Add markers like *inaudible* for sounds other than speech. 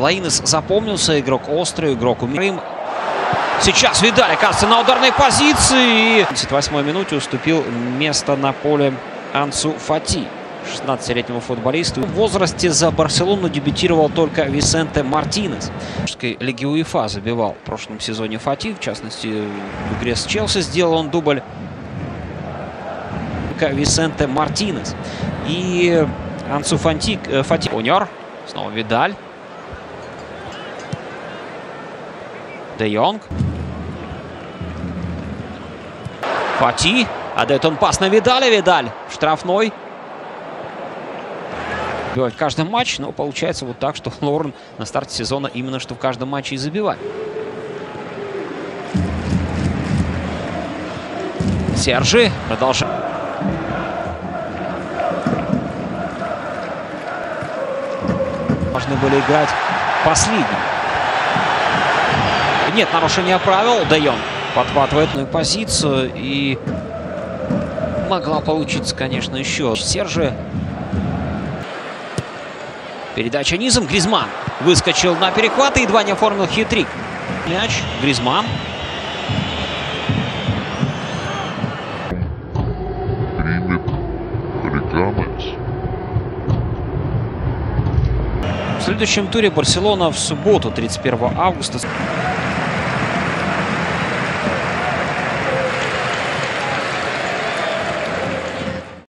Лаинес запомнился, игрок острый, игрок умерым. Сейчас Видаль оказывается на ударной позиции. В 78 минуте уступил место на поле Ансу Фати. 16-летнему футболисту. В возрасте за Барселону дебютировал только Висенте Мартинес. В Лиге УЕФА забивал в прошлом сезоне Фати. В частности, в игре с Челси сделал он дубль. Висенте Мартинес. И Ансу Фати, Фати. Унер. Снова Видаль. Де Йонг. Фати. Отдает он пас на Видаля. Видаль. Штрафной. Забивать в каждом матче, но получается вот так, что *laughs* Лорен на старте сезона именно что в каждом матче и забивает. Сержи продолжает. Должны были играть последним. Нет нарушения правил. Дайон подхватывает на позицию и могла получиться, конечно, еще. Сержи Передача низом. Гризман выскочил на перехват и едва не оформил хитрик. Мяч. Гризман. Примет регламент. В следующем туре Барселона в субботу, 31 августа.